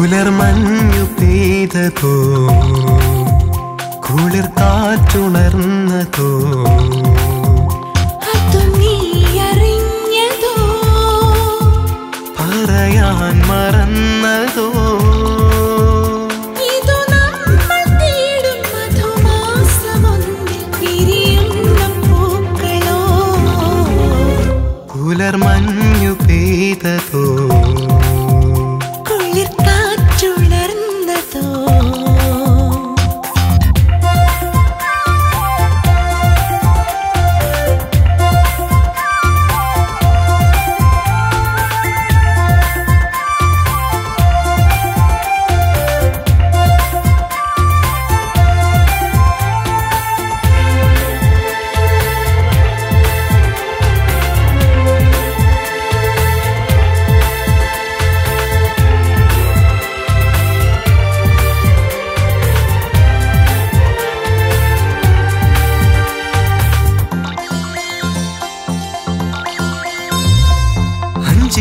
പുലർമഞ്ഞു പെയ്തതോ? കുളിർ കാറ്റുണർന്നതോ? പറയാൻ മറന്നതോ? പുലർമഞ്ഞ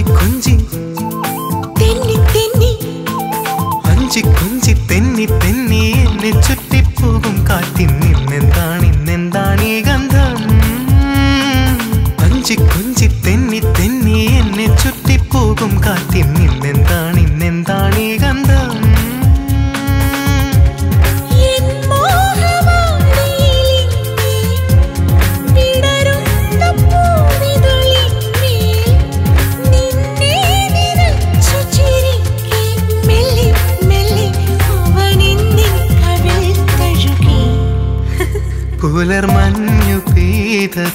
困境。പുലർമഞ്ഞു പീതോ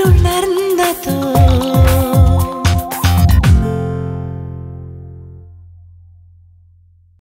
churnarnda